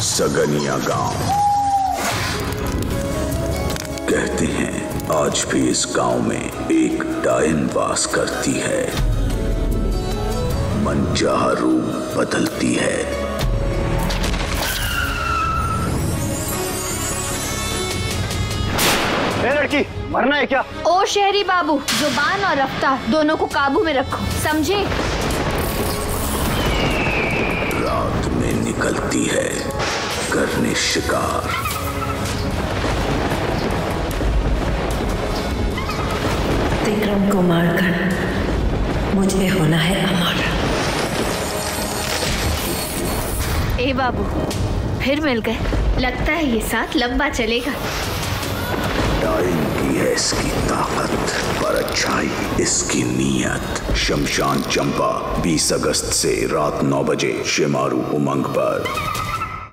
सगनिया गाँव। कहते हैं आज भी इस गाँव में एक डायन वास करती है। मनचाह रूप बदलती है। लड़की मरना है क्या? ओ शहरी बाबू ज़ुबान और रफ्तार दोनों को काबू में रखो समझे? रात में निकलती है। शिकार। विक्रम को मारकर मुझे होना है अमर। ए बाबू फिर मिल गए। लगता है ये साथ लंबा चलेगा। डायन की है इसकी ताकत पर अच्छाई इसकी नीयत। शमशान चंपा 20 अगस्त से रात 9 बजे शिमारू उमंग पर।